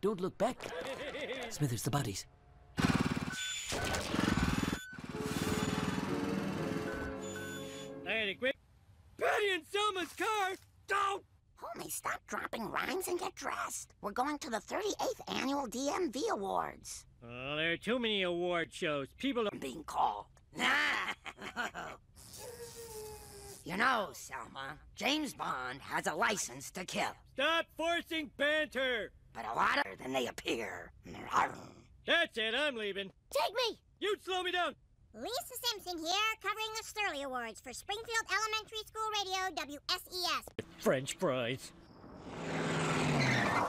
Don't look back. Smithers, the bodies. I had a great Patty and Selma's car. Don't. Homie, stop dropping rhymes and get dressed. We're going to the 38th annual DMV Awards. Oh, there are too many award shows. People are I'm being called. you know, Selma, James Bond has a license to kill, stop forcing banter. But a lot other than they appear. That's it. I'm leaving. Take me! You'd slow me down. Lisa Simpson here, covering the Sturley Awards for Springfield Elementary School Radio WSES. French fries.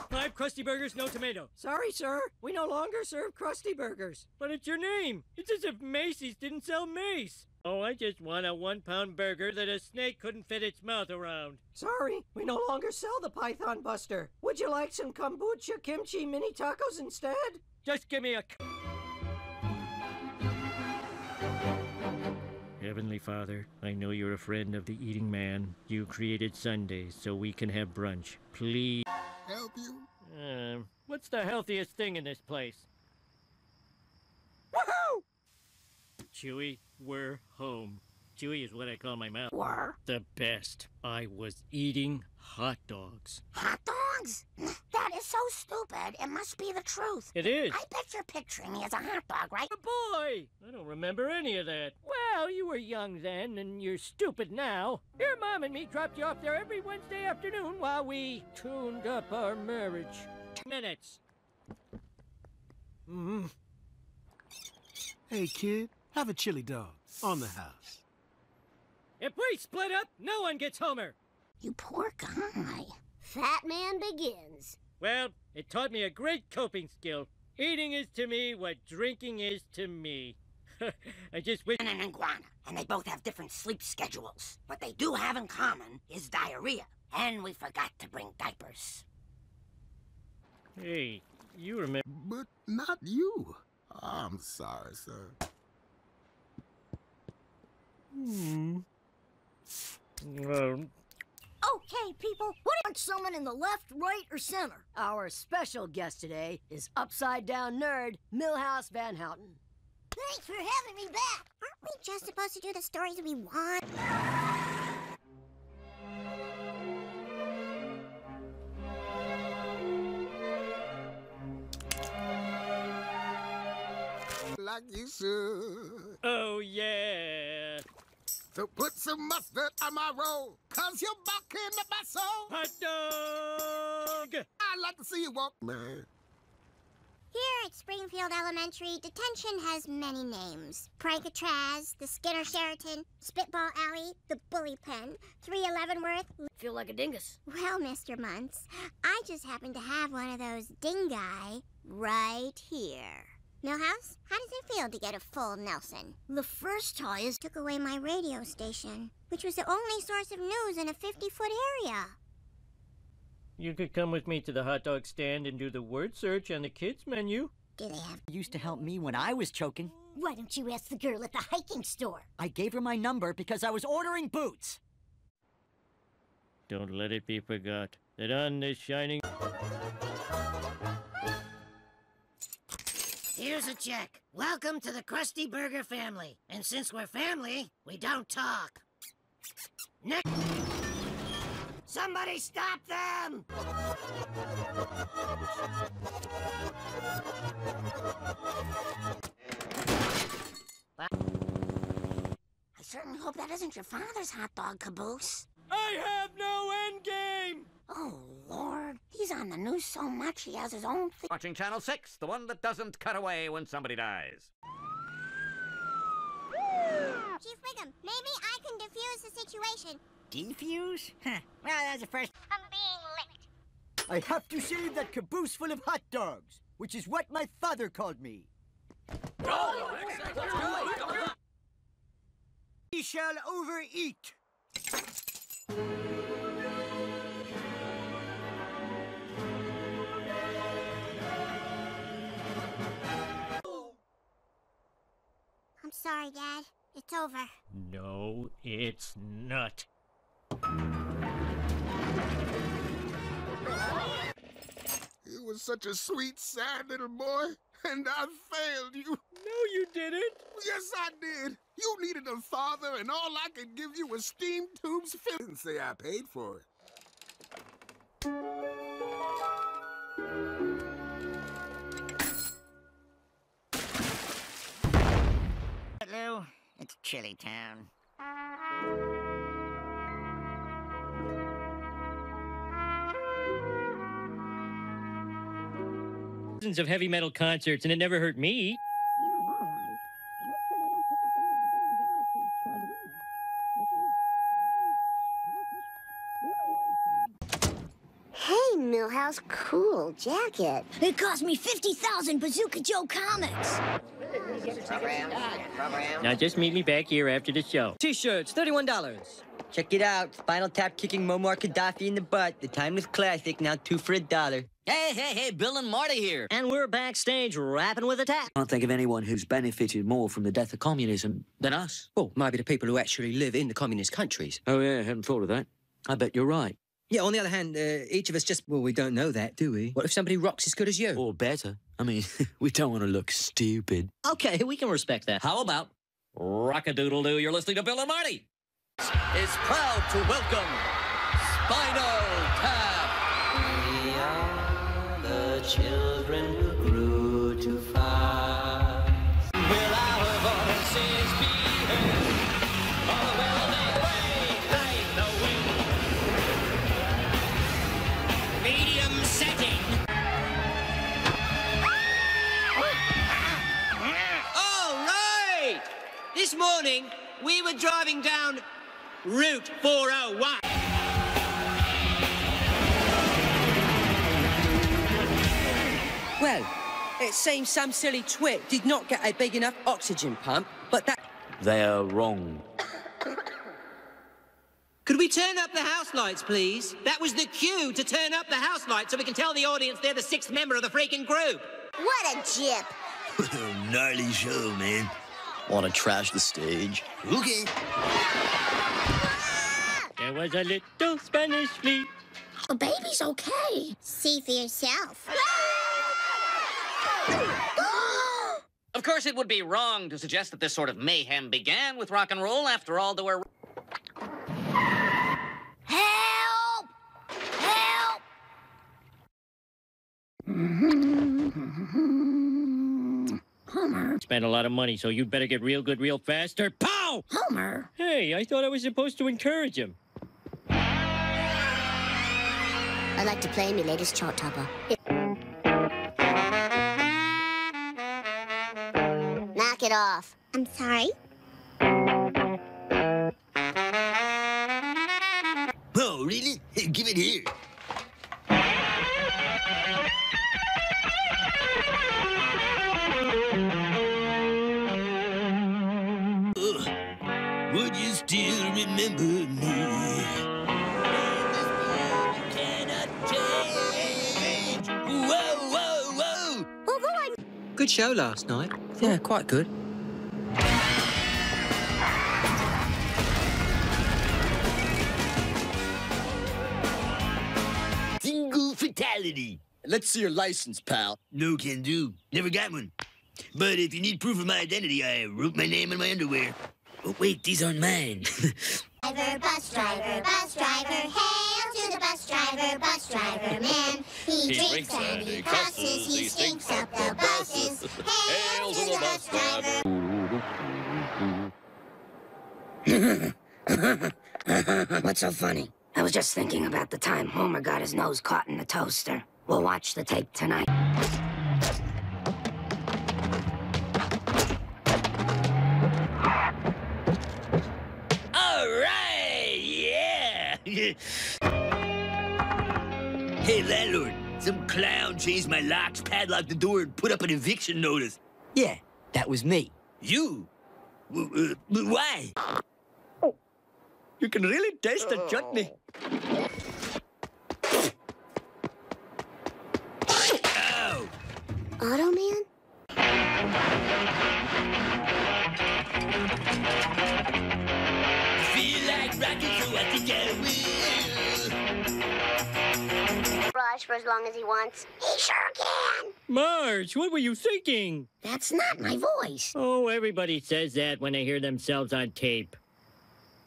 Five Krusty burgers, no tomato. Sorry, sir. We no longer serve Krusty burgers. But it's your name. It's as if Macy's didn't sell mace. Oh, I just want a one pound burger that a snake couldn't fit its mouth around. Sorry, we no longer sell the Python Buster. Would you like some kombucha kimchi mini tacos instead? Just give me a. Heavenly Father, I know you're a friend of the eating man. You created Sundays so we can have brunch. Please. Help you? Um, what's the healthiest thing in this place? Chewy, we're home. Chewy is what I call my mouth. Were The best. I was eating hot dogs. hot dogs? That is so stupid. It must be the truth. It is. I bet you're picturing me as a hot dog, right? A boy! I don't remember any of that. Well, you were young then, and you're stupid now. Your mom and me dropped you off there every Wednesday afternoon while we tuned up our marriage. Minutes. Mm. Hey, kid, have a chili dog on the house. If we split up, no one gets Homer. You poor guy. Fat Man begins. Well, it taught me a great coping skill. Eating is to me what drinking is to me. I just wish. And an iguana, and they both have different sleep schedules. What they do have in common is diarrhea. And we forgot to bring diapers. Hey, you remember. But not you. I'm sorry, sir. Hmm. Um, Okay, people, what want someone in the left, right, or center? Our special guest today is upside down nerd Milhouse Van Houten. Thanks for having me back. Aren't we just supposed to do the stories we want? Like you should. oh, yeah. So put some mustard on my roll, cause you're barking at my soul. Hot dog! I'd like to see you walk, man. Here at Springfield Elementary, detention has many names. Prankatraz, the Skinner Sheraton, Spitball Alley, the Bully Pen, 311 Worth. Feel like a dingus. Well, Mr. Muntz, I just happen to have one of those dingai right here. Milhouse, how does it feel to get a full Nelson? The first toys took away my radio station, which was the only source of news in a 50 foot area. You could come with me to the hot dog stand and do the word search on the kids menu. Do they have. used to help me when I was choking. Why don't you ask the girl at the hiking store? I gave her my number because I was ordering boots. Don't let it be forgot that on this shining. Here's a check. Welcome to the Krusty Burger family. And since we're family, we don't talk. Next. Somebody stop them! I certainly hope that isn't your father's hot dog caboose. I have no on the news so much he has his own thing. Watching Channel 6, the one that doesn't cut away when somebody dies. Chief Wiggum, maybe I can defuse the situation. Defuse? Huh. Well, that's the first. I'm being licked. I have to save that caboose full of hot dogs, which is what my father called me. We shall overeat. Sorry, Dad. It's over. No, it's not. It was such a sweet, sad little boy, and I failed you. No, you didn't. Yes, I did. You needed a father, and all I could give you was steam tubes filled. And say I paid for it. Lou, it's Chili Town. Thousands of heavy metal concerts, and it never hurt me. Milhouse, cool jacket. It cost me 50,000 Bazooka Joe comics. Now just meet me back here after the show. T-shirts, $31. Check it out. Spinal Tap kicking Muammar Gaddafi in the butt. The timeless classic, now two for a dollar. Hey, hey, hey, Bill and Marty here. And we're backstage rapping with a tap. Can't think of anyone who's benefited more from the death of communism than us. Oh, well, maybe the people who actually live in the communist countries. Oh, yeah, I hadn't thought of that. I bet you're right. Yeah, on the other hand, uh, each of us just, well, we don't know that, do we? What if somebody rocks as good as you? Or better. I mean, we don't want to look stupid. Okay, we can respect that. How about Rock-a-doodle-doo? You're listening to Bill and Marty. Is proud to welcome Spinal Tap. We are the children Route 401. Well, it seems some silly twit did not get a big enough oxygen pump, but that... They're wrong. Could we turn up the house lights, please? That was the cue to turn up the house lights so we can tell the audience they're the sixth member of the freaking group. What a jip. Gnarly show, man. Want to trash the stage? Okay. There was a little Spanish fleet. The baby's okay. See for yourself. Of course, it would be wrong to suggest that this sort of mayhem began with rock and roll. After all, there were. Help! Help! Homer. Spent a lot of money, so you'd better get real good real fast or pow! Homer. Hey, I thought I was supposed to encourage him. I'd like to play my latest chart topper. Knock it off. I'm sorry. Oh, really? Give it here. Would you still remember me? Whoa, whoa, whoa! Although I Good show last night. Yeah, quite good. Single fatality. Let's see your license, pal. No can do. Never got one. But if you need proof of my identity, I wrote my name on my underwear. Oh, wait, these aren't mine. Driver, bus driver, bus driver, hail to the bus driver, bus driver man. He, drinks and he crosses, he stinks up the buses. Hail to the bus driver. What's so funny? I was just thinking about the time Homer got his nose caught in the toaster. We'll watch the tape tonight. Hey, landlord. Some clown changed my locks, padlocked the door, and put up an eviction notice. Yeah, that was me. You? W- uh, why? You can really taste the chutney. Ow! Otto Man? Feel like rocking, so I think I will. Rush, for as long as he wants. He sure can. Marge, what were you thinking? That's not my voice. Oh, everybody says that when they hear themselves on tape.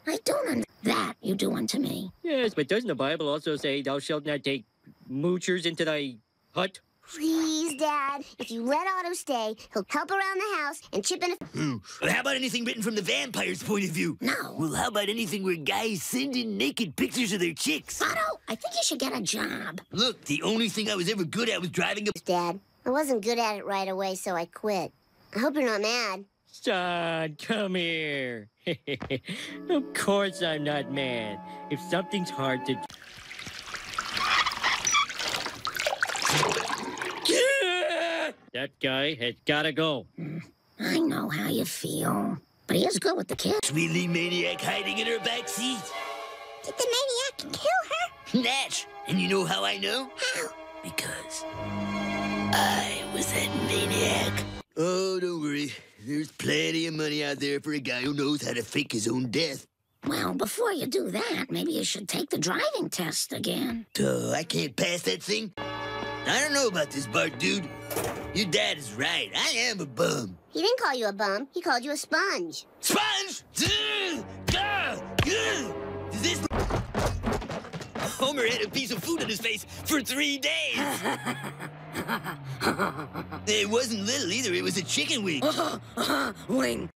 I don't understand that you do unto me. Yes, but doesn't the Bible also say, Thou shalt not take moochers into thy hut? Please, Dad. If you let Otto stay, he'll help around the house and chip in a. Hmm. Well, how about anything written from the vampire's point of view? No. Well, how about anything where guys send in naked pictures of their chicks? Otto, I think you should get a job. Look, the only thing I was ever good at was driving a. Dad, I wasn't good at it right away, so I quit. I hope you're not mad. Son, come here. of course I'm not mad. If something's hard to That guy has gotta go. I know how you feel. But he is good with the kids. Sweetly maniac hiding in her back seat. Did the maniac kill her? Natch. And you know how I know? How? Because I was that maniac. Oh, don't worry. There's plenty of money out there for a guy who knows how to fake his own death. Well, before you do that, maybe you should take the driving test again. Duh, I can't pass that thing. I don't know about this, Bart, dude. Your dad is right. I am a bum. He didn't call you a bum. He called you a sponge. Sponge! Ugh! Gah! Ugh! This... Homer had a piece of food in his face for three days. it wasn't little either. It was a chicken wing. Wing.